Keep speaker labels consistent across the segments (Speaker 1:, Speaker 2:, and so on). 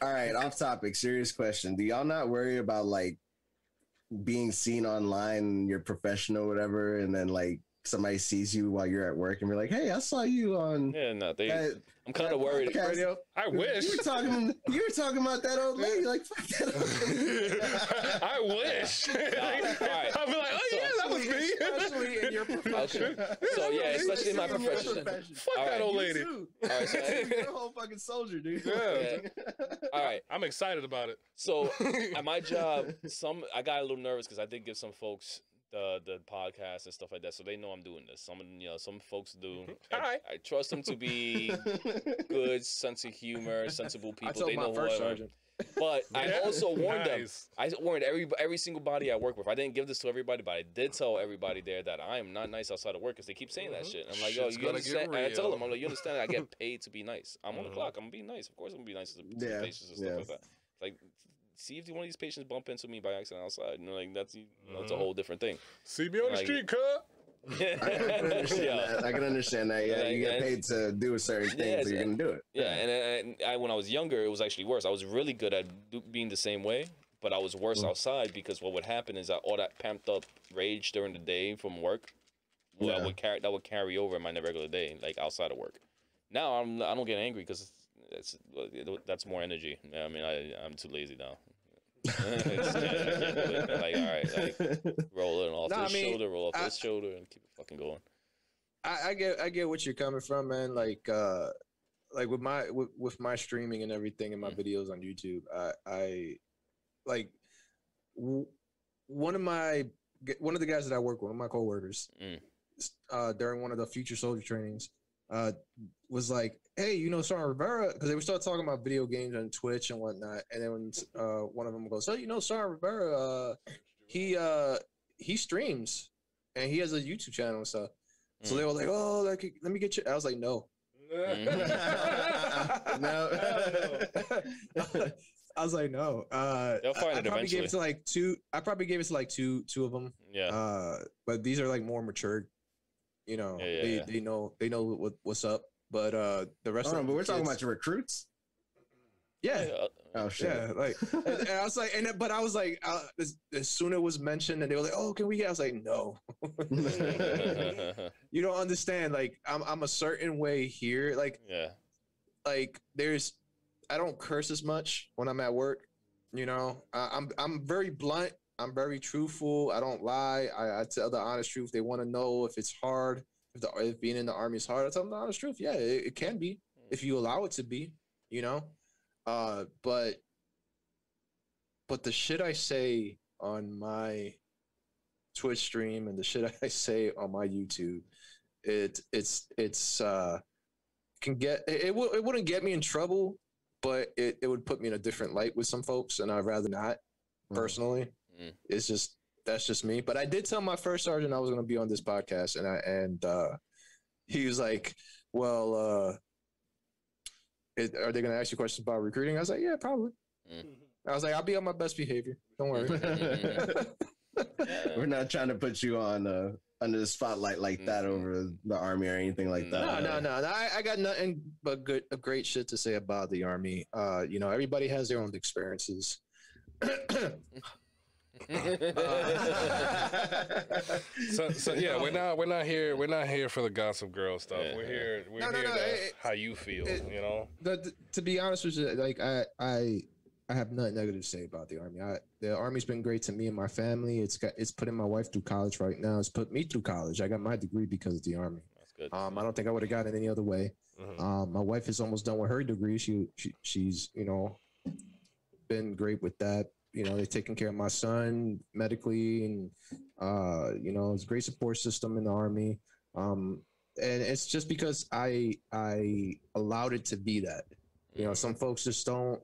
Speaker 1: All right, off topic. Serious question. Do y'all not worry about like being seen online, you're professional, whatever, and then like somebody sees you while you're at work and be like, "Hey, I saw you on."
Speaker 2: yeah, no, they.
Speaker 1: that-
Speaker 2: I'm kind of worried.
Speaker 1: podcast."
Speaker 3: Radio.
Speaker 4: I
Speaker 1: You
Speaker 4: wish.
Speaker 1: were talking. You were talking about that old lady. Like, fuck that old lady.
Speaker 4: I wish.
Speaker 2: right.
Speaker 4: I'll be like, oh yeah, that was me.
Speaker 3: Especially in your profession.
Speaker 2: So yeah, especially in my
Speaker 1: Your
Speaker 2: profession.
Speaker 4: Fuck
Speaker 2: All
Speaker 4: that
Speaker 2: right,
Speaker 4: old lady.
Speaker 1: too.
Speaker 2: All right, so,
Speaker 1: You're a whole fucking soldier, dude.
Speaker 4: Yeah.
Speaker 2: all right.
Speaker 4: I'm excited about it.
Speaker 2: So at my job, some I got a little nervous because I did give some folks the the podcast and stuff like that, so they know I'm doing this. Some you know some folks do. I,
Speaker 4: Alright.
Speaker 2: I trust them to be good, sense of humor, sensible people.
Speaker 3: I told
Speaker 2: they
Speaker 3: my
Speaker 2: know
Speaker 3: first
Speaker 2: who I am.
Speaker 3: Sergeant.
Speaker 2: But I also warned
Speaker 4: Nice.
Speaker 2: them. I warned every every single body I work with. I didn't give this to everybody, but I did tell everybody there that I am not nice outside of work because they keep saying that shit. I'm like, yo,
Speaker 4: Shit's
Speaker 2: you
Speaker 4: gonna get
Speaker 2: understand? And I tell them, I'm like, you understand? I get paid to be nice. I'm on the
Speaker 4: Mhm.
Speaker 2: clock. I'm gonna be nice. Of course, I'm gonna be nice to the, to
Speaker 1: Yeah,
Speaker 2: patients and stuff
Speaker 1: yeah.
Speaker 2: like that. Like, see if one of these patients bump into me by accident outside. You know, like that's you know, it's a
Speaker 4: Mhm.
Speaker 2: whole different thing.
Speaker 4: See me on the
Speaker 2: Like-
Speaker 4: street, cuz.
Speaker 1: I can understand
Speaker 2: yeah.
Speaker 1: that. I can understand that. Yeah,
Speaker 2: Yeah,
Speaker 1: you get paid to do a certain thing,
Speaker 2: Yes,
Speaker 1: so you're gonna do it.
Speaker 2: Yeah, and, and I, when I was younger, it was actually worse. I was really good at do, being the same way, but I was worse
Speaker 1: Mm.
Speaker 2: outside because what would happen is that all that pumped up rage during the day from work, well,
Speaker 1: Yeah.
Speaker 2: would carry that would carry over in my regular day, like outside of work. Now I'm I don't get angry because it's, that's more energy. I mean, I I'm too lazy now. It's- like all right, like roll it off
Speaker 3: No, I mean,
Speaker 2: shoulder, roll off
Speaker 3: I-
Speaker 2: this shoulder, and keep it fucking going.
Speaker 3: I, I get I get what you're coming from, man. Like uh like with my with, with my streaming and everything and my
Speaker 2: Mm.
Speaker 3: videos on YouTube, I I like w- one of my one of the guys that I work with, one of my coworkers,
Speaker 2: Mm.
Speaker 3: uh, during one of the future soldier trainings, uh, was like, "Hey, you know Sergeant Rivera?" Because they would start talking about video games on Twitch and whatnot, and then when uh, one of them goes, "So you know Sergeant Rivera? Uh, he uh, he streams and he has a YouTube channel and stuff." So
Speaker 2: Mm.
Speaker 3: they were like, "Oh, like, let me get you." I was like, "No."
Speaker 1: no.
Speaker 3: I was like, "No." Uh,
Speaker 2: They'll find
Speaker 3: I, I
Speaker 2: it
Speaker 3: probably gave it to like two. I probably gave it to like two, two of them.
Speaker 2: Yeah,
Speaker 3: Uh, but these are like more mature. You know,
Speaker 2: Yeah, yeah,
Speaker 3: they
Speaker 2: yeah.
Speaker 3: they know they know what what's up. But uh, the rest
Speaker 1: Hold
Speaker 3: of
Speaker 1: on, but we're talking about your recruits.
Speaker 3: yeah,
Speaker 2: Yeah,
Speaker 1: Oh shit.
Speaker 3: yeah, like, and, and I was like, and but I was like, uh, as, as soon as it was mentioned, and they were like, "Oh, can we get?" I was like, "No, you don't understand. Like, I'm I'm a certain way here. Like,
Speaker 2: yeah.
Speaker 3: like there's, I don't curse as much when I'm at work. You know, I, I'm I'm very blunt. I'm very truthful. I don't lie. I, I tell the honest truth. They want to know if it's hard, if the if being in the army is hard. I tell them the honest truth. Yeah, it, it can be if you allow it to be. You know, uh, but but the shit I say on my Twitch stream and the shit I say on my YouTube, it it's it's uh can get it, it, would- it wouldn't get me in trouble, but it, it would put me in a different light with some folks, and I'd rather not
Speaker 1: Mhm.
Speaker 3: personally.
Speaker 2: Mm.
Speaker 3: It's just that's just me. But I did tell my first sergeant I was gonna be on this podcast, and I and uh he was like, Well, uh it, are they gonna ask you questions about recruiting? I was like, Yeah, probably.
Speaker 2: Mm.
Speaker 3: I was like, I'll be on my best behavior. Don't worry.
Speaker 1: We're not trying to put you on uh, under the spotlight like that
Speaker 2: Mhm.
Speaker 1: over the army or anything like that.
Speaker 3: No, no, no. no. I, I got nothing but good, a great shit to say about the army. Uh, you know, everybody has their own experiences.
Speaker 4: So, so yeah, we're not we're not here we're not here for the gossip girl stuff.
Speaker 2: Yeah,
Speaker 4: we're here we're
Speaker 3: No, no,
Speaker 4: here
Speaker 3: no,
Speaker 4: to
Speaker 3: it-
Speaker 4: how you feel,
Speaker 3: it-
Speaker 4: you know.
Speaker 3: the, the- to be honest with you, like I, I, I have nothing negative to say about the army. I, the army's been great to me and my family. It's got, it's putting my wife through college right now. It's put me through college. I got my degree because of the army.
Speaker 2: That's good.
Speaker 3: Um, I don't think I would have gotten it any other way.
Speaker 4: Mhm.
Speaker 3: Um, my wife is almost done with her degree. She, she she's you know been great with that. You know, they're taking care of my son medically, and uh, you know, it's a great support system in the army. Um, and it's just because I I allowed it to be that. You know, some folks just don't.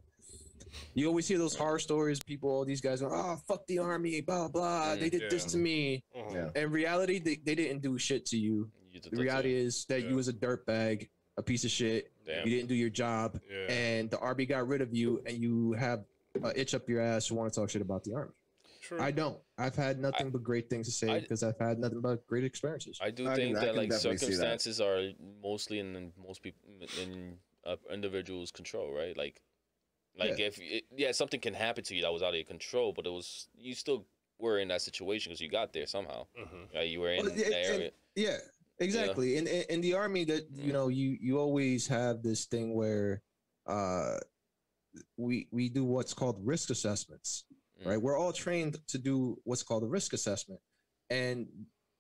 Speaker 3: You always hear those horror stories. People, all these guys are, "Oh, fuck the army, blah blah."
Speaker 2: Mm,
Speaker 3: they did this to me.
Speaker 4: Mhm.
Speaker 1: Yeah.
Speaker 3: In reality, they, they didn't do shit to you.
Speaker 2: You
Speaker 3: The reality
Speaker 2: too.
Speaker 3: is that
Speaker 4: Yeah.
Speaker 3: you was a dirtbag, a piece of shit.
Speaker 2: Damn.
Speaker 3: You didn't do your job,
Speaker 4: Yeah.
Speaker 3: and the army got rid of you, and you have a itch up your ass to want to talk shit about the army.
Speaker 4: True.
Speaker 3: I don't. I've had nothing but great things to say because I've had nothing but great experiences.
Speaker 2: I do
Speaker 1: I
Speaker 2: think
Speaker 1: can-
Speaker 2: that like
Speaker 1: definitely see that.
Speaker 2: circumstances are mostly in in most people in uh, individuals' control, right? Like Like if it, yeah, something can happen to you that was out of your control, but it was you still were in that situation because you got there somehow.
Speaker 4: Mhm.
Speaker 2: Right? You were in
Speaker 3: Well, yeah,
Speaker 2: that
Speaker 3: and-
Speaker 2: area.
Speaker 3: Yeah, exactly. In, in in the army, that you
Speaker 2: Mm.
Speaker 3: know, you you always have this thing where, uh, we we do what's called risk assessments,
Speaker 2: Mm.
Speaker 3: right? We're all trained to do what's called a risk assessment, and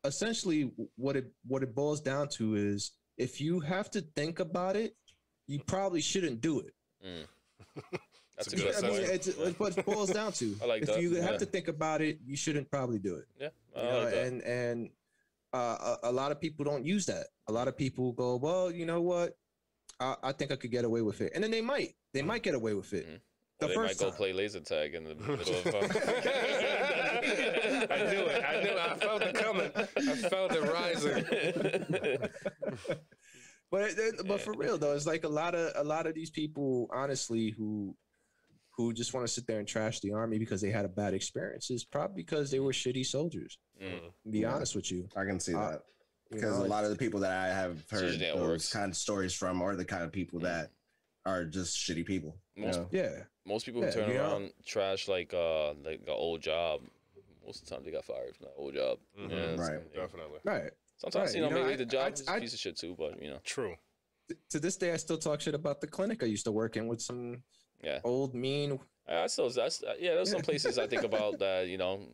Speaker 3: essentially, what it what it boils down to is if you have to think about it, you probably shouldn't do it.
Speaker 2: Mm.
Speaker 4: That's
Speaker 2: That's
Speaker 4: a
Speaker 2: a
Speaker 4: good
Speaker 2: good
Speaker 3: I mean, it's, it's what it boils down to.
Speaker 2: I like
Speaker 3: if
Speaker 2: that,
Speaker 3: you
Speaker 2: yeah.
Speaker 3: have to think about it, you shouldn't probably do it.
Speaker 2: Yeah, I
Speaker 3: you know,
Speaker 2: like that.
Speaker 3: and and uh, a, a lot of people don't use that. A lot of people go, well, you know what? I, I think I could get away with it, and then they might. They might get away with it.
Speaker 2: Mhm.
Speaker 3: The
Speaker 2: Or they
Speaker 3: first
Speaker 2: might go
Speaker 3: time.
Speaker 2: play laser tag in the middle of. Uh,
Speaker 4: I knew it. I knew it. I felt it coming. I felt it rising.
Speaker 3: But but for real though, it's like a lot of a lot of these people, honestly, who who just want to sit there and trash the army because they had a bad experience is probably because they were shitty soldiers.
Speaker 2: Mm.
Speaker 3: To be
Speaker 1: Yeah.
Speaker 3: honest with you,
Speaker 1: I can see
Speaker 3: Uh,
Speaker 1: that
Speaker 3: you
Speaker 1: because
Speaker 3: know,
Speaker 1: a lot of the people that I have heard
Speaker 2: how it
Speaker 1: those
Speaker 2: works.
Speaker 1: kind of stories from are the kind of people
Speaker 2: Mm.
Speaker 1: that are just shitty people. you
Speaker 2: Most-
Speaker 1: know?
Speaker 3: yeah,
Speaker 2: Most people who
Speaker 3: Yeah,
Speaker 2: turn
Speaker 3: you know-
Speaker 2: trash like uh like an old job. Most of the time they got fired from that old job.
Speaker 4: Mhm.
Speaker 2: Yeah,
Speaker 1: Right.
Speaker 2: yeah.
Speaker 4: Definitely.
Speaker 3: right.
Speaker 2: Sometimes
Speaker 3: Right,
Speaker 2: you know,
Speaker 3: you know,
Speaker 2: maybe
Speaker 3: I-
Speaker 2: the job
Speaker 3: I-
Speaker 2: is a
Speaker 3: I-
Speaker 2: piece of shit too, but you know.
Speaker 4: True.
Speaker 3: To this day, I still talk shit about the clinic I used to work in with some
Speaker 2: Yeah.
Speaker 3: old mean.
Speaker 2: I still that's yeah. There's some places I think about that you know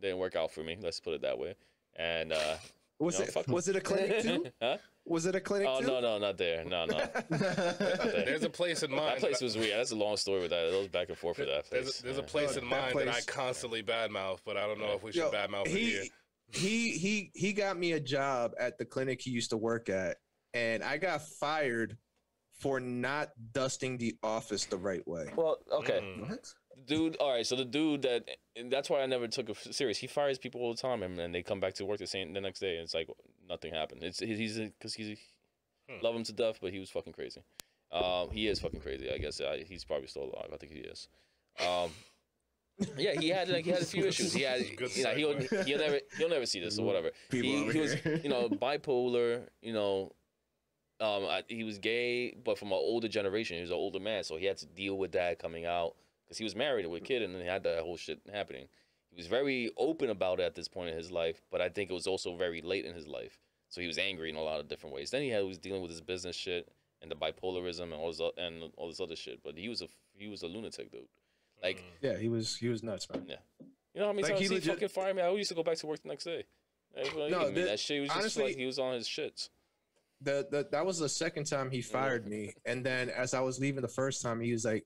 Speaker 2: didn't work out for me. Let's put it that way. And uh,
Speaker 3: Was
Speaker 2: No,
Speaker 3: it
Speaker 2: fuck
Speaker 3: was it a clinic too?
Speaker 2: huh?
Speaker 3: Was it a clinic
Speaker 2: Oh
Speaker 3: too?
Speaker 2: no no not there no no.
Speaker 4: There's a place in mind.
Speaker 2: That place was weird. That's a long story with that. It was back and forth with that place.
Speaker 4: There's a, there's
Speaker 2: yeah.
Speaker 4: a place in mind that I
Speaker 3: place-
Speaker 4: constantly badmouth, but I don't know if we should
Speaker 3: Yo,
Speaker 4: badmouth it here.
Speaker 3: he he he he got me a job at the clinic he used to work at, and I got fired for not dusting the office the right way.
Speaker 2: Well, okay.
Speaker 4: Mm.
Speaker 2: Dude all right so the dude that and that's why i never took it serious. He fires people all the time and then they come back to work the same the next day and it's like nothing happened. It's he's because he's
Speaker 4: Hmm.
Speaker 2: love him to death but he was fucking crazy. Um he is fucking crazy i guess. I, he's probably still alive. I think he is. Um yeah he had like he had a few issues. He had you know he'll, he'll never he'll never see this or whatever.
Speaker 1: People
Speaker 2: he, he was you know bipolar you know um I, he was gay but from an older generation he was an older man so he had to deal with that coming out because he was married with a kid and then he had that whole shit happening he was very open about it at this point in his life but i think it was also very late in his life so he was angry in a lot of different ways then he had, was dealing with his business shit and the bipolarism and all this and all this other shit but he was a he was a lunatic dude like mm.
Speaker 3: Yeah, he was he was nuts, man.
Speaker 2: Yeah, you know how many
Speaker 3: Like,
Speaker 2: times
Speaker 3: he
Speaker 2: he,
Speaker 3: legit-
Speaker 2: fucking fired me? I used to go back to work the next day. Like, what do you
Speaker 3: No, the-
Speaker 2: that shit was just
Speaker 3: honestly-
Speaker 2: like he was on his shits.
Speaker 3: The, the that was the second time he mm. fired me, and then as I was leaving the first time, he was like,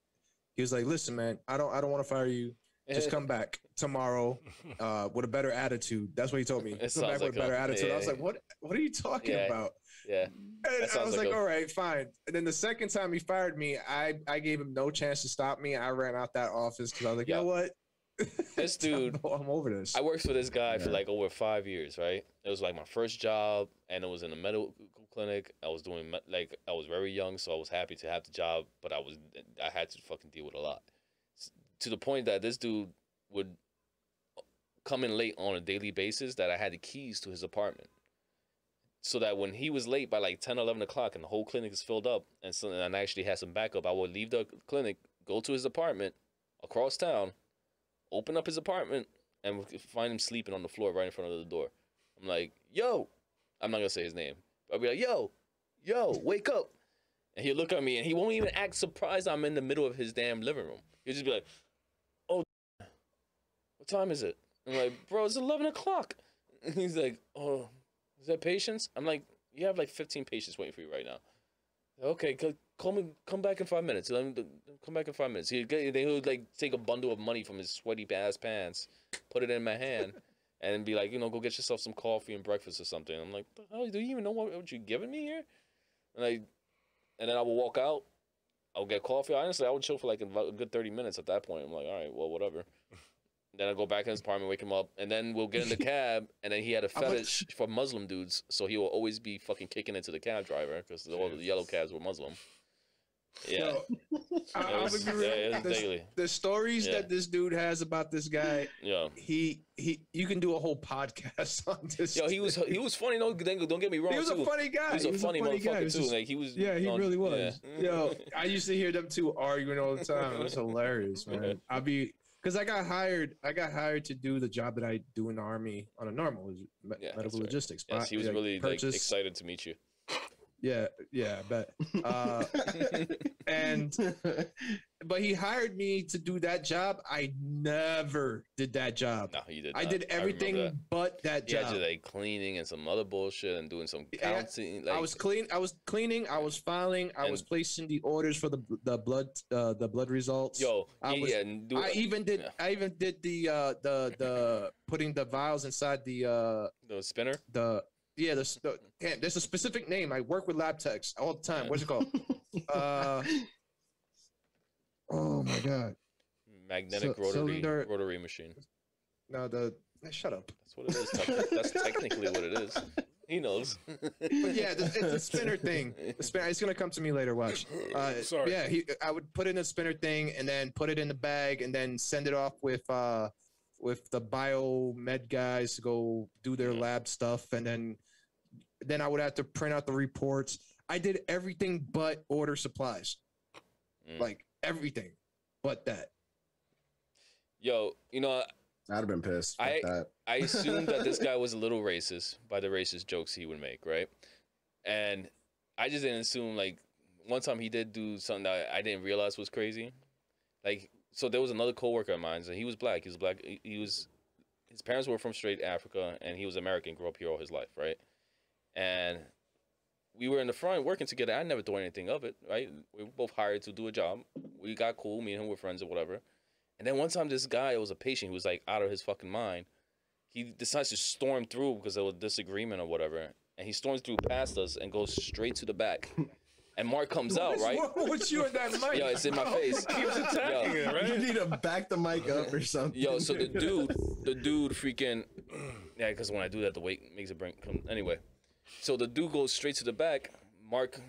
Speaker 3: he was like, "Listen, man, I don't I don't want to fire you. Just come back tomorrow uh, with a better attitude." That's what he told me.
Speaker 2: It
Speaker 3: Come back with a better attitude. I was like, "What? What are you talking
Speaker 2: Yeah.
Speaker 3: about?"
Speaker 2: Yeah,
Speaker 3: And I was
Speaker 2: like
Speaker 3: like, all right, fine. And then the second time he fired me, I, I gave him no chance to stop me. I ran out that office because I was like, you know what?
Speaker 2: This dude-
Speaker 3: I'm, over this.
Speaker 2: I worked for this guy for like over five years, right? It was like my first job, and it was in the medical clinic. I was doing like I was very young, so I was happy to have the job, but I was I had to fucking deal with a lot, to the point that this dude would uh, come in late on a daily basis. That I had the keys to his apartment, so that when he was late by like 10, 11 o'clock, and the whole clinic is filled up, and so and I actually had some backup, I would leave the clinic, go to his apartment across town, open up his apartment, and find him sleeping on the floor right in front of the door. I'm like, yo, I'm not gonna say his name. I'll be like, yo, yo, wake up. And he'll look at me and he won't even act surprised I'm in the middle of his damn living room. He'll just be like, oh, what time is it? I'm like, bro, it's 11 o'clock. And he's like, oh, is that patients? I'm like, you have like 15 patients waiting for you right now. Okay, call me, come back in five minutes. Let me, come back in five minutes. He'd get, would like take a bundle of money from his sweaty ass pants, put it in my hand, and be like, you know, go get yourself some coffee and breakfast or something. I'm like, the hell, do you even know what, what you're giving me here? And I, and then I would walk out. I would get coffee. Honestly, I would chill for like a good thirty minutes at that point. I'm like, all right, well, whatever. then I go back in his apartment, wake him up, and then we'll get in the cab. And then he had a fetish for Muslim dudes, so he will always be fucking kicking into the cab driver because all the yellow cabs were Muslim. Yeah,
Speaker 3: Yo, I,
Speaker 2: It
Speaker 3: I'm
Speaker 2: was- yeah,
Speaker 3: real.
Speaker 2: was
Speaker 3: The,
Speaker 2: daily.
Speaker 3: the stories
Speaker 2: Yeah.
Speaker 3: that this dude has about this guy,
Speaker 2: yeah.
Speaker 3: he he, you can do a whole podcast on this.
Speaker 2: Yo, he was he was funny. Don't don't don't get me wrong.
Speaker 3: He was
Speaker 2: too.
Speaker 3: a funny guy.
Speaker 2: He was a funny
Speaker 3: guy. He
Speaker 2: motherfucker
Speaker 3: was
Speaker 2: too.
Speaker 3: just-
Speaker 2: like he was.
Speaker 3: yeah, he
Speaker 2: on-
Speaker 3: really was.
Speaker 2: yeah.
Speaker 3: Yo, I used to hear them two arguing all the time. It was hilarious, man. I'd be because I got hired. I got hired to do the job that I do in the army on a normal me-
Speaker 2: Yeah, that's
Speaker 3: medical
Speaker 2: right.
Speaker 3: logistics.
Speaker 2: Yes, he was
Speaker 3: Like,
Speaker 2: really like, excited to meet you.
Speaker 3: Yeah, yeah, but. Uh, and but he hired me to do that job. I never did that job.
Speaker 2: No, he did.
Speaker 3: I
Speaker 2: not.
Speaker 3: did everything
Speaker 2: that.
Speaker 3: but that
Speaker 2: He had
Speaker 3: job.
Speaker 2: like cleaning and some other bullshit and doing some counting. Like,
Speaker 3: I was clean. I was cleaning. I was filing. I was placing the orders for the the blood uh, the blood results.
Speaker 2: yo,
Speaker 3: I was-
Speaker 2: yeah, do,
Speaker 3: I even did.
Speaker 2: yeah.
Speaker 3: I even did the uh, the the putting the vials inside the uh,
Speaker 2: the spinner.
Speaker 3: the yeah the, the damn, there's a specific name. I work with lab techs all the time. What's it called? uh, oh my god!
Speaker 2: Magnetic
Speaker 3: So-
Speaker 2: rotary
Speaker 3: cylinder-
Speaker 2: rotary machine.
Speaker 3: No, the shut up.
Speaker 2: That's what it is. techni- That's technically what it is. He knows.
Speaker 3: But yeah, the, it's a spinner thing. The spinner, it's gonna come to me later. Watch. Uh,
Speaker 4: Sorry.
Speaker 3: Yeah, he, I would put in a spinner thing and then put it in the bag and then send it off with uh with the biomed guys to go do their lab stuff and then then I would have to print out the reports. I did everything but order supplies,
Speaker 2: Mm.
Speaker 3: like everything, but that.
Speaker 2: Yo, you know,
Speaker 1: I'd have been pissed.
Speaker 2: I-
Speaker 1: that.
Speaker 2: I assumed that this guy was a little racist by the racist jokes he would make, right? And I just didn't assume like one time he did do something that I didn't realize was crazy. Like so there was another coworker of mine, and he was black. He was black. He, was his parents were from straight Africa, and he was American. Grew up here all his life, right? And we were in the front working together. I never thought anything of it, right? We were both hired to do a job. We got cool. Me and him were friends or whatever. And then one time, this guy was a patient. He was like out of his fucking mind. He decides to storm through because there was disagreement or whatever, and he storms through past us and goes straight to the back. And Mark comes out, right?
Speaker 3: What's you in that mic?
Speaker 2: Yo, it's in my face.
Speaker 4: Keeps attacking
Speaker 2: Yo.
Speaker 4: it, right?
Speaker 1: You need to back the mic up or something.
Speaker 2: Yo, so the dude, the dude freaking, yeah, because when I do that, the weight makes it bring come anyway. So the dude goes straight to the back. Mark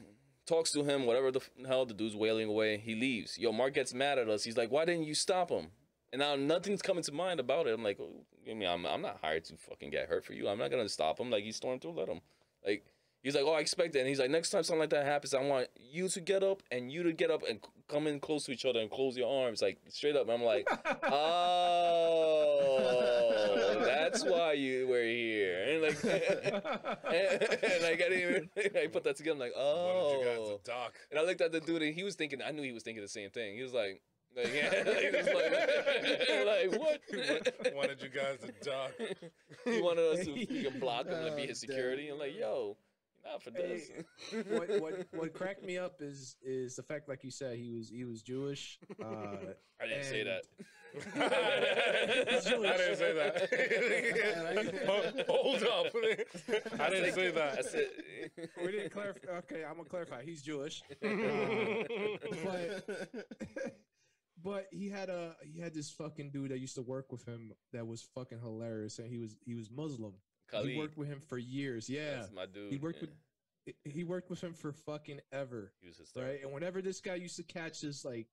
Speaker 2: talks to him, whatever the hell. The dude's wailing away. He leaves. Yo, Mark gets mad at us. He's like, "Why didn't you stop him?" And now nothing's coming to mind about it. I'm like, oh, I mean, I'm, I'm not hired to fucking get hurt for you. I'm not gonna stop him. Like he stormed through, let him. Like he's like, oh, I expect it. And he's like, next time something like that happens, I want you to get up and you to get up and come in close to each other and close your arms, like straight up. And I'm like, oh, that's why you were here. And like, and, like I didn't even, I put that together. I'm like,
Speaker 4: Wanted you guys
Speaker 2: oh.
Speaker 4: to dock.
Speaker 2: And I looked at the dude, and he was thinking. I knew he was thinking the same thing. He was like, like, yeah, he like, like what?
Speaker 4: Wanted you guys to dock.
Speaker 2: he wanted us to freaking block him to be his security. I'm like, yo, this.
Speaker 3: what what what cracked me up is is the fact, like you said, he was he was Jewish. Uh,
Speaker 2: I didn't say that.
Speaker 4: I didn't say that. Hold- up. I didn't say that.
Speaker 3: We didn't clarify. Okay, I'm gonna clarify. He's Jewish, Uh, but but he had a he had this fucking dude that used to work with him that was fucking hilarious, and he was he was Muslim. He worked with him for years. Yeah,
Speaker 2: That's my dude.
Speaker 3: he worked
Speaker 2: yeah.
Speaker 3: with he worked with him for fucking ever.
Speaker 2: He was
Speaker 3: right? And whenever this guy used to catch his like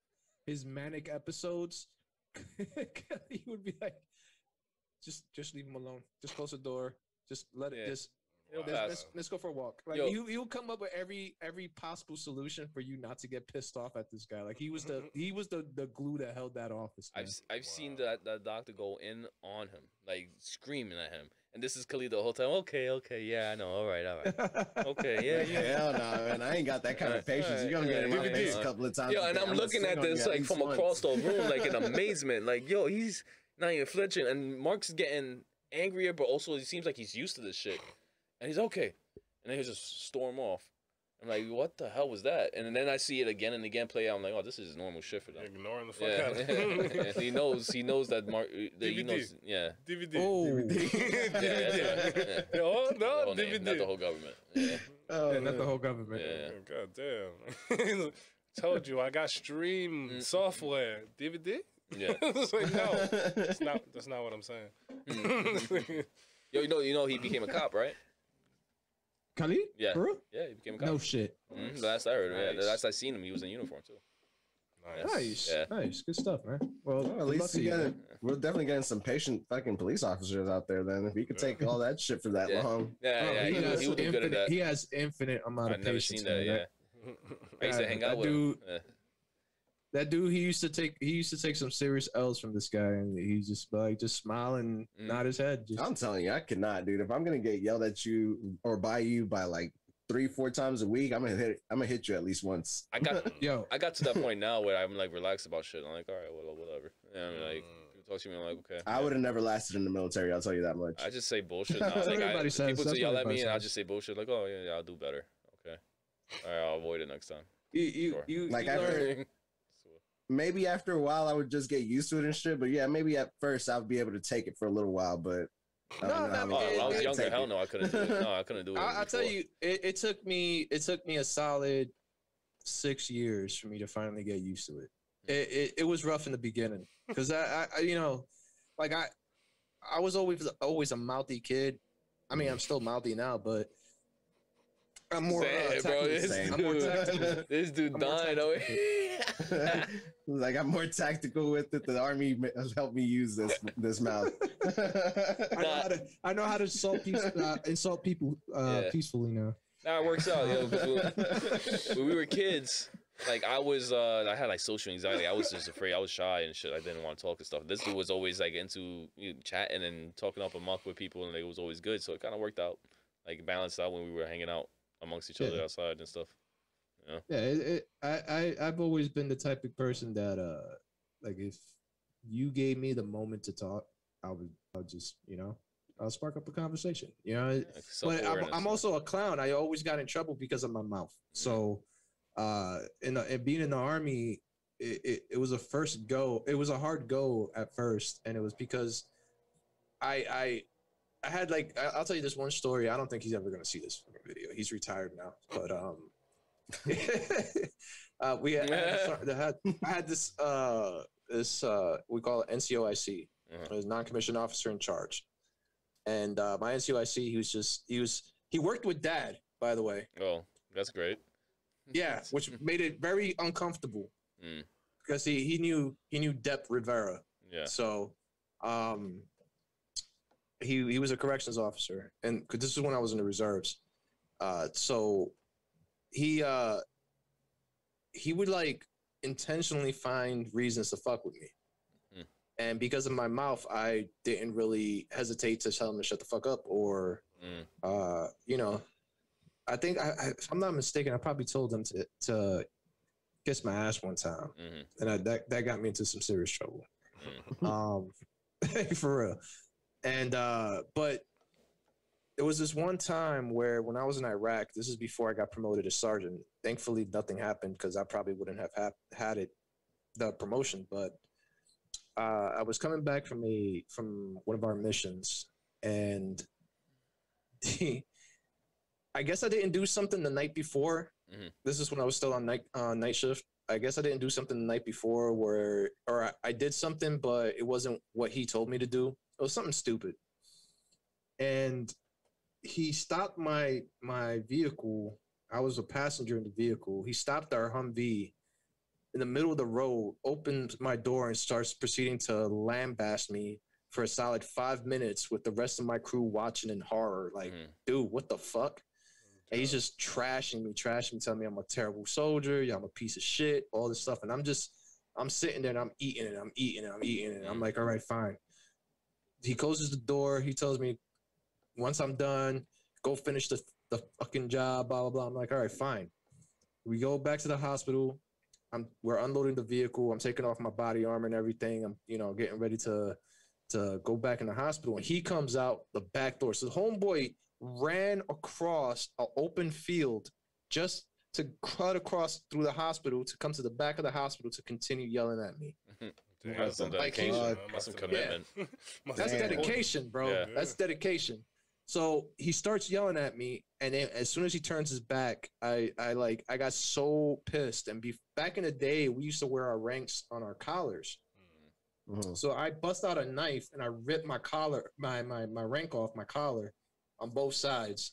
Speaker 3: his manic episodes, he would be like, "Just, just leave him alone. Just close the door. Just let it.
Speaker 2: Yeah.
Speaker 3: Just
Speaker 2: He'll
Speaker 3: let's, let's, let's go for a walk." Like
Speaker 2: Yo.
Speaker 3: he he'll come up with every every possible solution for you not to get pissed off at this guy. Like he was the mm-hmm. he was the the glue that held that office.
Speaker 2: I've
Speaker 3: man.
Speaker 2: s- I've seen that that doctor go in on him, like screaming at him. And this is Khalid the whole time. Okay, okay, yeah, I know. All right, all right. Okay, yeah, yeah.
Speaker 1: Hell no, man. I ain't got that kind of
Speaker 2: Alright,
Speaker 1: patience. You're gonna get in my
Speaker 2: alright,
Speaker 1: face a couple of times.
Speaker 2: Yo,
Speaker 1: a
Speaker 2: and. I'm
Speaker 1: I'ma
Speaker 2: looking at this like from
Speaker 1: once.
Speaker 2: across the room, like in amazement. Like, yo, he's not even flinching. And Mark's getting angrier, but also he seems like he's used to this shit. And he's okay. And then he just storm off. I'm like, what the hell was that? And then I see it again and again play out. I'm like, oh, this is normal shit for them.
Speaker 4: Ignoring the fuck
Speaker 2: Yeah,
Speaker 4: out of
Speaker 2: And he knows. He knows that Mark. That he
Speaker 4: DVD.
Speaker 2: knows. Yeah.
Speaker 4: DVD.
Speaker 3: Oh.
Speaker 2: Yeah, yeah, yeah.
Speaker 4: Yeah, Oh,
Speaker 2: Not the
Speaker 4: no,
Speaker 2: whole name,
Speaker 4: DVD.
Speaker 2: not the whole government. Yeah.
Speaker 1: Oh,
Speaker 3: Yeah, not the whole government.
Speaker 2: Yeah.
Speaker 4: God damn. Told you I got stream
Speaker 2: Mm.
Speaker 4: software. DVD?
Speaker 2: Yeah.
Speaker 4: it's like, no. That's not, that's not what I'm saying.
Speaker 2: Mm. Yo, you know, you know, he became a cop, right?
Speaker 3: Khalid?
Speaker 2: Yeah.
Speaker 3: For real?
Speaker 2: Yeah, he became a cop.
Speaker 3: No shit.
Speaker 2: Mhm. Mhm, Last I heard, yeah. The
Speaker 3: Nice.
Speaker 2: last I seen him, he was in uniform too.
Speaker 4: Nice.
Speaker 3: Nice,
Speaker 2: Yeah.
Speaker 3: nice, good stuff, man. Well,
Speaker 1: Well, at least
Speaker 3: luck to
Speaker 1: you
Speaker 3: you,
Speaker 1: got. We're definitely getting some patient fucking police officers out there. Then, if you could take all that shit for that
Speaker 2: Yeah.
Speaker 1: long,
Speaker 2: Yeah,
Speaker 3: Bro,
Speaker 2: yeah,
Speaker 3: he,
Speaker 2: he,
Speaker 3: has
Speaker 2: he good at
Speaker 3: infinite,
Speaker 2: that.
Speaker 3: he has infinite amount
Speaker 2: I've
Speaker 3: of
Speaker 2: never
Speaker 3: patience.
Speaker 2: seen that.
Speaker 3: man.
Speaker 2: Yeah, I used to
Speaker 3: Yeah,
Speaker 2: hang
Speaker 3: that
Speaker 2: out with him.
Speaker 3: dude-
Speaker 2: Yeah.
Speaker 3: That dude he used to take he used to take some serious L's from this guy and he's just like just smile and
Speaker 2: Mm.
Speaker 3: nod his head. Just,
Speaker 1: I'm telling you, I could not, dude. If I'm gonna get yelled at you or by you by like three, four times a week, I'm gonna hit. I'm gonna hit you at least once.
Speaker 2: I got
Speaker 3: yo,
Speaker 2: I got to that point now where I'm like relaxed about shit. I'm like, all right, well, whatever. Yeah, I mean, like
Speaker 4: Mm.
Speaker 2: people talk to me, I'm like, okay.
Speaker 1: I would have never lasted in the military. I'll tell you that much.
Speaker 2: I just say bullshit now.
Speaker 3: That's what
Speaker 2: Like, I,
Speaker 3: everybody says.
Speaker 2: people
Speaker 3: That's
Speaker 2: to yell at me,
Speaker 3: everybody
Speaker 2: and I
Speaker 3: says.
Speaker 2: just say bullshit. Like, oh yeah, yeah, I'll do better. Okay, all right, I'll avoid it next time.
Speaker 3: you you
Speaker 2: Sure.
Speaker 3: you,
Speaker 1: Like,
Speaker 3: you
Speaker 1: I
Speaker 3: learn-
Speaker 1: heard- maybe after a while, I would just get used to it and shit. But yeah, maybe at first I'd be able to take it for a little while. But I don't
Speaker 3: No,
Speaker 1: know
Speaker 3: no,
Speaker 1: how
Speaker 2: Oh,
Speaker 3: it-
Speaker 1: long
Speaker 2: when I was
Speaker 3: it-
Speaker 2: younger,
Speaker 1: take
Speaker 2: hell
Speaker 1: it.
Speaker 2: no, I couldn't do it. No, I couldn't do it.
Speaker 3: I, I'll tell
Speaker 2: before.
Speaker 3: you, it, it took me it took me a solid six years for me to finally get used to it. Hmm. It it, it was rough in the beginning because I, I I you know like I I was always always a mouthy kid. I mean, I'm still mouthy now, but I'm more.
Speaker 2: Say
Speaker 3: uh,
Speaker 2: bro.
Speaker 3: tactical.
Speaker 2: This
Speaker 1: Same.
Speaker 3: I'm more
Speaker 2: dude,
Speaker 3: tactical.
Speaker 2: this dude
Speaker 3: I'm
Speaker 2: dying over here.
Speaker 1: like I'm more tactical with it. The army has helped me use this this mouth.
Speaker 3: I know how to I know how to insult people, uh, insult people uh,
Speaker 2: Yeah.
Speaker 3: peacefully now.
Speaker 2: Nah, it works out, yo. 'cause when, when we were kids, like I was, uh, I had like social anxiety. I was just afraid. I was shy and shit. I didn't want to talk and stuff. This dude was always like into you know, chatting and talking up a muck with people, and it was always good. So it kind of worked out, like balanced out when we were hanging out amongst each other
Speaker 3: Yeah.
Speaker 2: outside and stuff.
Speaker 3: Yeah, it, it, I, I I've always been the type of person that uh like if you gave me the moment to talk, I would I'll just you know I'll spark up a conversation. You know,
Speaker 2: Like
Speaker 3: but I'm. I'm also a clown. I always got in trouble because of my mouth. So uh in the, and being in the army, it, it, it was a first go. It was a hard go at first, and it was because I I I had like I- I'll tell you this one story. I don't think he's ever gonna see this video. He's retired now, but um, uh, we had, I had, I had I had this uh this uh we call it NCOIC.
Speaker 2: Uh-huh.
Speaker 3: Non-commissioned officer in charge, and uh, my NCOIC he was just he was he worked with dad by the way.
Speaker 2: Oh, that's great.
Speaker 3: Yeah, which made it very uncomfortable
Speaker 2: Mm.
Speaker 3: because he he knew he knew Depp Rivera.
Speaker 2: Yeah.
Speaker 3: So, um, he he was a corrections officer, and 'cause this is when I was in the reserves. Uh, so he uh he would like intentionally find reasons to fuck with me.
Speaker 2: Hmm.
Speaker 3: And because of my mouth, I didn't really hesitate to tell him to shut the fuck up, or
Speaker 2: Mm.
Speaker 3: uh, you know, I think I, I, if I'm not mistaken, I probably told him to to kiss my ass one time,
Speaker 2: hmm
Speaker 3: and I, that that got me into some serious trouble.
Speaker 2: Mm.
Speaker 3: um, for real. And uh, but it was this one time where when I was in Iraq, this is before I got promoted to sergeant. Thankfully, nothing happened because I probably wouldn't have hap- had it, the promotion. But uh, I was coming back from a from one of our missions, and I guess I didn't do something the night before.
Speaker 2: Mhm.
Speaker 3: This is when I was still on night uh, night shift. I guess I didn't do something the night before where, or I, I did something, but it wasn't what he told me to do. It was something stupid. And he stopped my my vehicle. I was a passenger in the vehicle. He stopped our Humvee in the middle of the road, opened my door, and starts proceeding to lambaste me for a solid five minutes with the rest of my crew watching in horror. Like,
Speaker 2: Mhm.
Speaker 3: dude, what the fuck? And he's just trashing me, trashing me, telling me I'm a terrible soldier, yeah, I'm a piece of shit, all this stuff. And I'm just, I'm sitting there and I'm eating it, I'm eating it, I'm eating. And I'm like, all right, fine. He closes the door. He tells me, once I'm done, go finish the, the fucking job, blah, blah, blah. I'm like, all right, fine. We go back to the hospital. I'm, we're unloading the vehicle. I'm taking off my body armor and everything. I'm, you know, getting ready to, to go back in the hospital. And he comes out the back door. So homeboy ran across an open field just to cut across through the hospital to come to the back of the hospital to continue yelling at me. Mm-hmm.
Speaker 4: Damn,
Speaker 2: That's some
Speaker 3: Like,
Speaker 2: dedication.
Speaker 1: uh,
Speaker 2: That's some commitment.
Speaker 4: been- must
Speaker 3: That's
Speaker 4: have
Speaker 3: dedication, bro.
Speaker 2: Yeah.
Speaker 3: That's dedication. So he starts yelling at me, and then as soon as he turns his back, I, I like, I got so pissed. And be, back in the day, we used to wear our ranks on our collars.
Speaker 1: Mhm.
Speaker 3: So I bust out a knife and I ripped my collar, my my my rank off my collar, on both sides,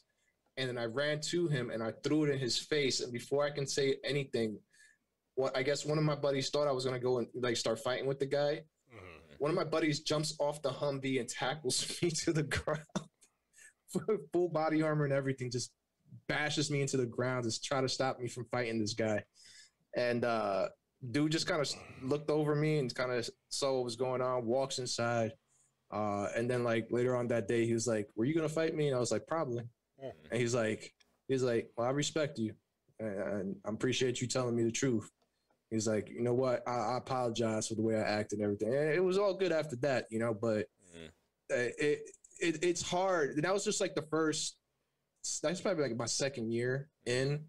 Speaker 3: and then I ran to him and I threw it in his face. And before I can say anything, what I guess one of my buddies thought I was gonna go and like start fighting with the guy.
Speaker 4: Mhm.
Speaker 3: One of my buddies jumps off the Humvee and tackles me to the ground, full body armor and everything, just bashes me into the ground, just try to stop me from fighting this guy. And uh, dude just kind of looked over me and kind of saw what was going on, walks inside. Uh, and then like later on that day, he was like, "Were you gonna fight me?" And I was like, "Probably."
Speaker 4: Mhm.
Speaker 3: And he's like, "He's like, well, I respect you, and I appreciate you telling me the truth." He's like, "You know what? I, I apologize for the way I acted and everything." And it was all good after that, you know. But uh, it, it it's hard. And that was just like the first. That's probably like my second year in,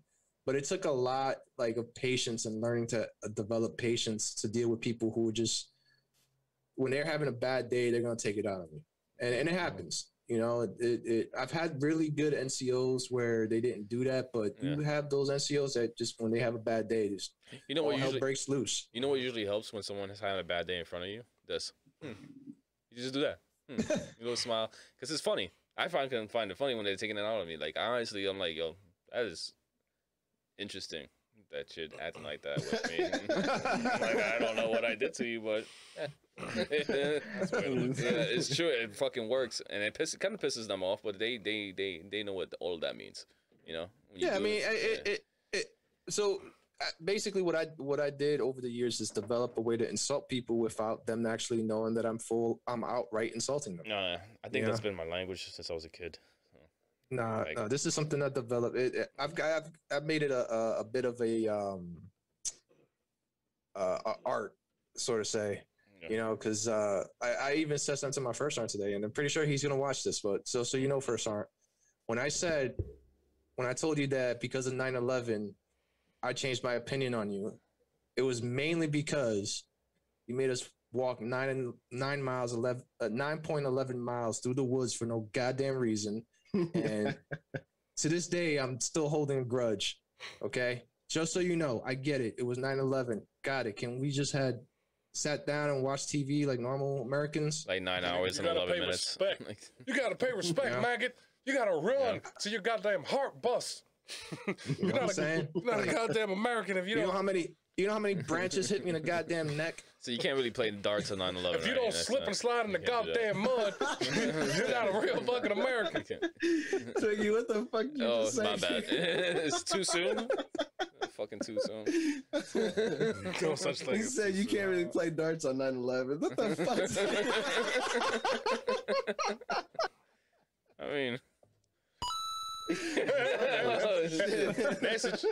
Speaker 3: but it took a lot like of patience and learning to uh, develop patience to deal with people who just when they're having a bad day, they're gonna take it out on me, and and it happens. You know, it, it, it I've had really good NCOs where they didn't do that, but you have those NCOs that just when they have a bad day, just
Speaker 2: You know what usually
Speaker 3: breaks loose.
Speaker 2: you know what usually helps when someone is having a bad day in front of you? This. Hmm. You just do that. Hmm. You little smile because it's funny. I find can find it funny when they're taking it out on me. Like honestly, I'm like, yo, that is interesting. That shit acting like that with me. like I don't know what I did to you, but eh.
Speaker 4: That's what it looks
Speaker 2: yeah, it's true. It fucking works, and it piss, kind of pisses them off. But they they they they know what all that means. You know. you
Speaker 3: yeah, I mean, it,
Speaker 2: Yeah.
Speaker 3: it, it, it so uh, basically what I what I did over the years is develop a way to insult people without them actually knowing that I'm full I'm outright insulting them.
Speaker 2: No, no, I think
Speaker 3: Yeah.
Speaker 2: that's been my language since I was a kid.
Speaker 3: Nah,
Speaker 2: Like-
Speaker 3: no, this is something I developed. It, it- I've got I've, I've made it a, a a bit of a um uh a art sort of say.
Speaker 2: Yeah.
Speaker 3: You know, because uh, I, I even said something to my first sergeant today, and I'm pretty sure he's gonna watch this. But so so you know, first sergeant, when I said when I told you that because of 9/11, I changed my opinion on you, it was mainly because you made us walk nine and nine miles, eleven uh, nine point eleven miles through the woods for no goddamn reason, and to this day, I'm still holding a grudge. Okay, just so you know, I get it. It was 9/11. Got it. Can we just had sat down and watched TV like normal Americans?
Speaker 2: Like nine
Speaker 4: You
Speaker 2: hours and
Speaker 4: gotta
Speaker 2: eleven
Speaker 4: pay
Speaker 2: minutes.
Speaker 4: respect. You gotta pay respect,
Speaker 3: Yeah.
Speaker 4: maggot. You gotta run till your goddamn heart busts.
Speaker 3: You
Speaker 4: You're
Speaker 3: know what I'm
Speaker 4: not, a,
Speaker 3: saying?
Speaker 4: you're not a goddamn American if you
Speaker 3: You know
Speaker 4: don't.
Speaker 3: how many? You know how many branches hit me in the goddamn neck?
Speaker 2: so you can't really play darts on 9/11.
Speaker 4: If you don't
Speaker 2: That's
Speaker 4: slip and slide in the
Speaker 2: you can't do that.
Speaker 4: goddamn mud, you're not a real fucking American.
Speaker 2: You can't.
Speaker 1: What the fuck you
Speaker 2: Oh,
Speaker 1: just
Speaker 2: my
Speaker 1: say?
Speaker 2: bad. it's too soon. Fucking too soon.
Speaker 4: No such thing.
Speaker 1: He
Speaker 4: as
Speaker 1: said you
Speaker 4: too
Speaker 1: can't
Speaker 4: soon.
Speaker 1: really play darts on 9-11. What the fuck?
Speaker 2: I mean,
Speaker 4: Message.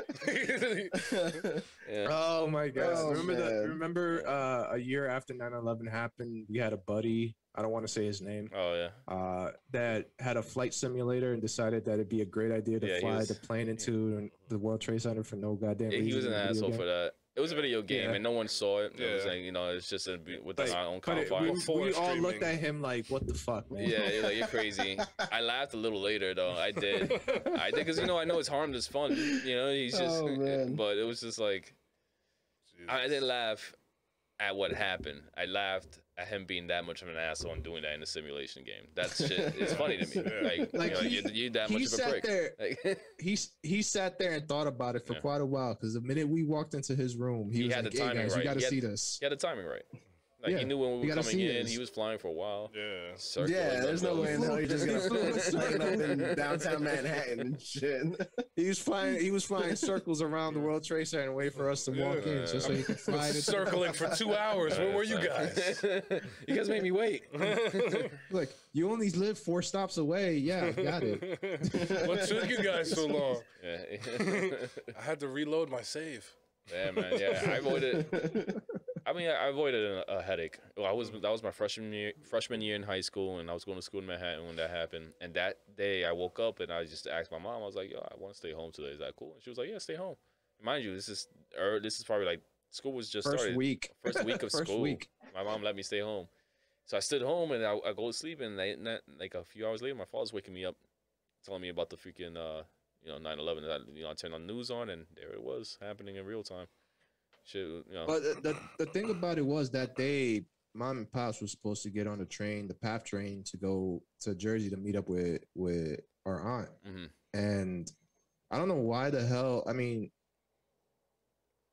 Speaker 2: yeah.
Speaker 3: Oh my god!
Speaker 1: Oh,
Speaker 3: remember
Speaker 1: man.
Speaker 3: that? Remember uh, a year after 9-11 happened, we had a buddy. I don't want to say his name.
Speaker 2: Oh yeah.
Speaker 3: Uh, that had a flight simulator and decided that it'd be a great idea to
Speaker 2: Yeah,
Speaker 3: fly
Speaker 2: was-
Speaker 3: the plane into the World Trade Center for no goddamn
Speaker 2: Yeah,
Speaker 3: reason.
Speaker 2: he was an
Speaker 3: in a video
Speaker 2: asshole
Speaker 3: game.
Speaker 2: for that. It was a video game
Speaker 3: Yeah.
Speaker 2: and no one saw it. It was
Speaker 4: Yeah.
Speaker 2: like you know, it's just a, with
Speaker 3: Like,
Speaker 2: our own
Speaker 3: But it, we,
Speaker 2: confines.
Speaker 3: We all looked at him like, "What the fuck, man?"
Speaker 2: Yeah, you're like you're crazy. I laughed a little later though. I did. I did because you know I know it's harmless fun. You know he's oh, just.
Speaker 1: Oh, man.
Speaker 2: But it was just like I didn't laugh at what happened. I laughed at him being that much of an asshole and doing that in a simulation game. That's shit is funny to me. Like,
Speaker 3: Like,
Speaker 2: you know,
Speaker 3: he-
Speaker 2: you're, you're that much of a
Speaker 3: sat
Speaker 2: prick.
Speaker 3: there.
Speaker 2: Like,
Speaker 3: He he sat there and thought about it for
Speaker 2: Yeah.
Speaker 3: quite a while because the minute we walked into his room, he,
Speaker 2: He
Speaker 3: was
Speaker 2: had
Speaker 3: like,
Speaker 2: the
Speaker 3: "Hey
Speaker 2: timing
Speaker 3: guys,
Speaker 2: right.
Speaker 3: you got to see this."
Speaker 2: he had the timing right. Like
Speaker 3: Yeah,
Speaker 2: he knew when we
Speaker 3: you
Speaker 2: were
Speaker 3: gotta
Speaker 2: coming in.
Speaker 3: this.
Speaker 2: He was flying for a while.
Speaker 4: Yeah.
Speaker 2: Circling
Speaker 1: yeah, there's no way in
Speaker 2: those-
Speaker 1: hell you're just gonna
Speaker 3: He
Speaker 1: up in downtown Manhattan and shit.
Speaker 3: He was flying. He was flying circles around the World Trade Center and wait for us to walk in, just so he could fly it.
Speaker 4: Circling for two hours. Where were you guys?
Speaker 2: you guys made me wait.
Speaker 3: Look, you only live four stops away. Yeah, got it.
Speaker 4: what took you guys so long?
Speaker 2: Yeah.
Speaker 4: I had to reload my save.
Speaker 2: yeah, man. Yeah, I avoided. I mean, I avoided a, a headache. Well, I was that was my freshman year, freshman year in high school, and I was going to school in Manhattan when that happened. And that day, I woke up and I just asked my mom. I was like, "Yo, I want to stay home today. Is that cool?" And she was like, "Yeah, stay home." Mind you, this is or this is probably like school was just
Speaker 3: First
Speaker 2: started.
Speaker 3: week.
Speaker 2: First week of
Speaker 3: First
Speaker 2: school.
Speaker 3: week.
Speaker 2: My mom let me stay home, so I stood home and I, I go to sleep. And they, like a few hours later, my father's waking me up, telling me about the freaking uh, you know 9/11. That you know I turned on the news on, and there it was happening in real time. Shit, you know.
Speaker 3: But the, the thing about it was that day, mom and pops was supposed to get on the train, the PATH train, to go to Jersey to meet up with with our aunt.
Speaker 2: hmm
Speaker 3: and I don't know why the hell. I mean,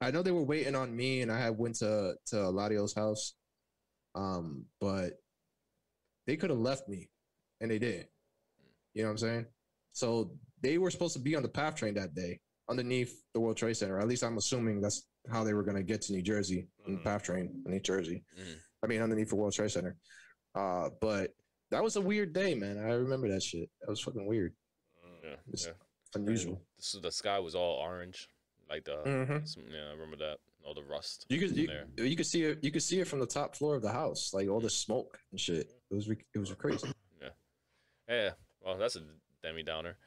Speaker 3: I know they were waiting on me, and I had went to to Ladio's house, um, but they could have left me, and they didn't. You know what I'm saying? So they were supposed to be on the PATH train that day underneath the World Trade Center. At least I'm assuming that's how they were going to get to New Jersey on the
Speaker 4: Mhm.
Speaker 3: PATH train in New Jersey.
Speaker 2: Mhm.
Speaker 3: I mean, underneath the World Trade Center. Uh, but that was a weird day, man. I remember that shit. That was fucking weird,
Speaker 2: Yeah,
Speaker 3: It's
Speaker 2: yeah.
Speaker 3: unusual.
Speaker 2: So the sky was all orange, like the.
Speaker 3: Mhm.
Speaker 2: some- yeah, I remember that. All the rust.
Speaker 3: You could you,
Speaker 2: there.
Speaker 3: you could see it. You could see it from the top floor of the house, like all the smoke and shit. It was it was crazy.
Speaker 2: Yeah, yeah. Well, that's a Debbie Downer.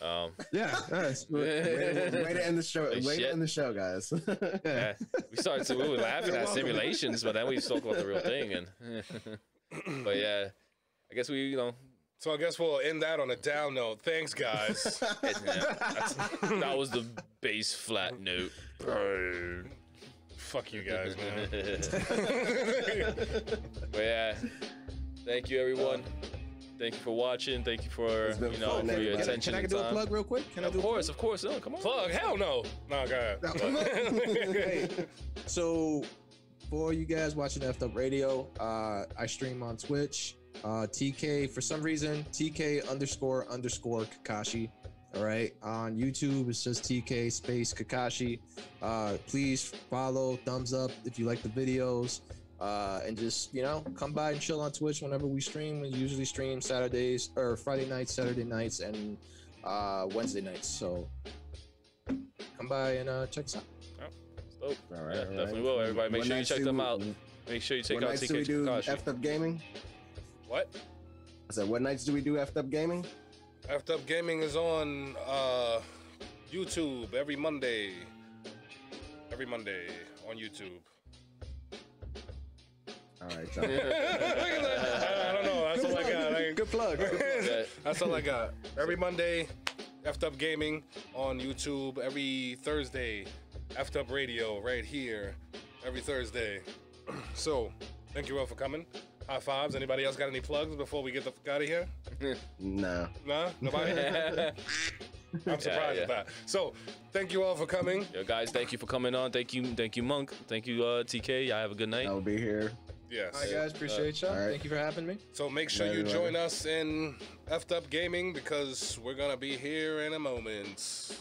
Speaker 2: Um,
Speaker 3: Yeah, that's,
Speaker 1: way, to, way to end the show.
Speaker 2: Like
Speaker 1: way
Speaker 2: shit.
Speaker 1: to end the show, guys.
Speaker 2: yeah, we started to we were laughing at simulations, but then we talked about the real thing, and but yeah, I guess we you know
Speaker 4: So I guess we'll end that on a down note. Thanks, guys.
Speaker 2: yeah, that was the bass flat note.
Speaker 4: Fuck you guys, man.
Speaker 2: but yeah, thank you everyone. Thank you for watching. Thank you for you know
Speaker 1: fun,
Speaker 2: for your
Speaker 1: everybody.
Speaker 2: attention
Speaker 3: Can I
Speaker 2: and
Speaker 3: do a
Speaker 2: time.
Speaker 3: plug real quick? Can I
Speaker 2: Of
Speaker 3: do a
Speaker 2: course, of course. No, come on.
Speaker 4: Plug? Hell no. No, go ahead.
Speaker 3: Hey, so for you guys watching F Up Radio, uh, I stream on Twitch. Uh, TK for some reason TK underscore underscore Kakashi. All right, on YouTube it's just TK space Kakashi. Uh, please follow, thumbs up if you like the videos, uh, and just you know come by and chill on Twitch whenever we stream. We usually stream Saturdays or Friday nights, Saturday nights, and uh, Wednesday nights. So come by and uh, check us out.
Speaker 2: Dope.
Speaker 1: All right,
Speaker 2: Yeah,
Speaker 1: all right.
Speaker 2: definitely will. Everybody, make
Speaker 1: What
Speaker 2: sure you check
Speaker 1: do-
Speaker 2: them out. Make sure you check out
Speaker 1: nights do we
Speaker 2: TK
Speaker 1: do
Speaker 2: Kakashi.
Speaker 1: effed up gaming?
Speaker 4: what?
Speaker 1: I said, what nights do we do effed up gaming?
Speaker 4: Effed Up Gaming is on uh, YouTube every Monday. Every Monday on YouTube.
Speaker 1: All right, y'all.
Speaker 4: I, I don't know. That's all I got. I-
Speaker 3: Good plug.
Speaker 2: Yeah.
Speaker 4: That's all I got. Every Monday, Effed Up Gaming on YouTube. Every Thursday, Effed Up Radio right here. Every Thursday. So, thank you all for coming. High fives. Anybody else got any plugs before we get the fuck out of here?
Speaker 1: nah.
Speaker 4: Nah, nobody. I'm surprised
Speaker 2: yeah.
Speaker 4: at that. So, thank you all for coming.
Speaker 2: Yo, guys, thank you for coming on. Thank you, thank you, Monk. Thank you, uh, TK. Y'all have a good night.
Speaker 1: I'll be here.
Speaker 4: Yes.
Speaker 3: Hi guys, appreciate y'all.
Speaker 1: all right.
Speaker 3: Thank you for having me.
Speaker 4: So make sure
Speaker 1: Bye,
Speaker 4: you
Speaker 1: everybody.
Speaker 4: join us in Effed Up Gaming because we're gonna be here in a moment.